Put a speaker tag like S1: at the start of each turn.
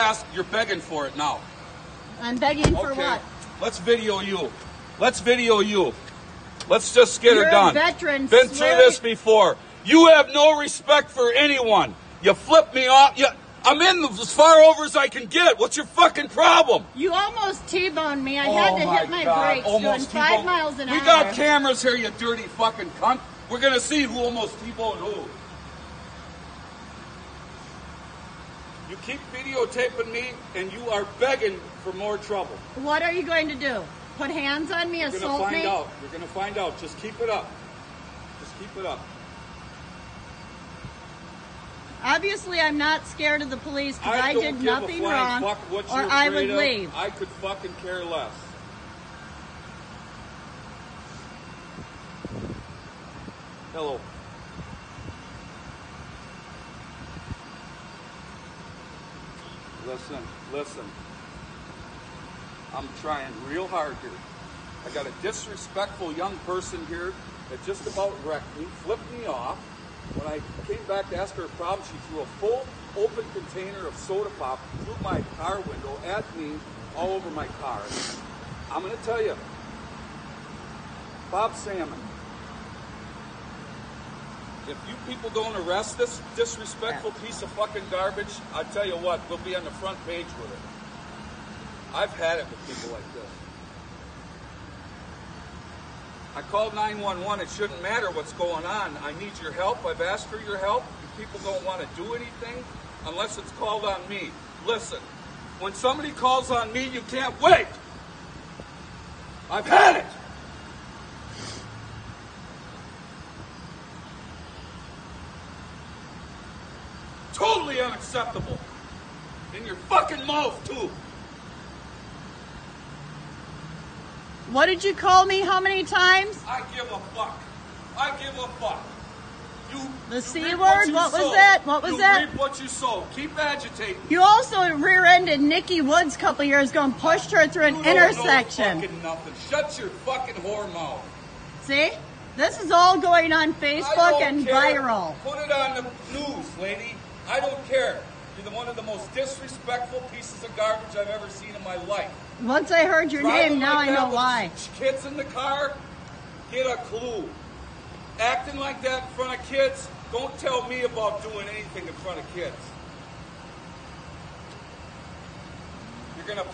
S1: ask, you're begging for it now.
S2: I'm begging for
S1: okay.
S2: what?
S1: Let's video you. Let's video you. Let's just get
S2: You're
S1: her
S2: a
S1: done.
S2: veteran,
S1: Been through this before. You have no respect for anyone. You flip me off. You, I'm in as far over as I can get. What's your fucking problem?
S2: You almost T-boned me. I oh had to hit my
S1: Oh
S2: brakes doing
S1: almost
S2: five miles an
S1: we
S2: hour.
S1: got cameras here, you dirty fucking cunt. We're gonna see who almost T-boned who. You keep videotaping me, and you are begging for more trouble.
S2: What are you going to do? Put hands on me,
S1: You're gonna
S2: assault
S1: find out. You're gonna find out. Just keep it up. Just keep it up.
S2: Obviously, I'm not scared of the police because I,
S1: don't
S2: did nothing wrong, or
S1: you're
S2: I would
S1: of.
S2: leave.
S1: I could fucking care less. Hello. Listen, listen. I'm trying real hard here. I got a disrespectful young person here that just about wrecked me, flipped me off. When I came back to ask her a problem, she threw a full open container of soda pop through my car window at me, all over my car. I'm going to tell you, Bob Salmon, if you people don't arrest this disrespectful piece of fucking garbage, I tell you what, we'll be on the front page with it. I've had it with people like this. I called 911. It shouldn't matter what's going on. I need your help. I've asked for your help. You people don't want to do anything unless it's called on me. Listen, when somebody calls on me, you can't wait. I've had it. Totally unacceptable. In your fucking mouth, too.
S2: What did you call me? How many times?
S1: I give a fuck. I give a fuck. You.
S2: The
S1: you
S2: C word?
S1: you
S2: What was that? What was
S1: you
S2: that?
S1: reap what you sow. Keep agitating.
S2: You also rear-ended Nikki Woods a couple years ago and pushed her through an
S1: You
S2: intersection.
S1: fucking nothing. Shut your fucking whore mouth.
S2: See? This is all going on Facebook and
S1: care.
S2: viral.
S1: Put it on the news, lady. I don't care. You're the one of the most disrespectful pieces of garbage I've ever seen in my life.
S2: Once I heard your
S1: Driving
S2: name, now
S1: like
S2: I know why.
S1: Kids in the car, get a clue. Acting like that in front of kids, don't tell me about doing anything in front of kids. You're gonna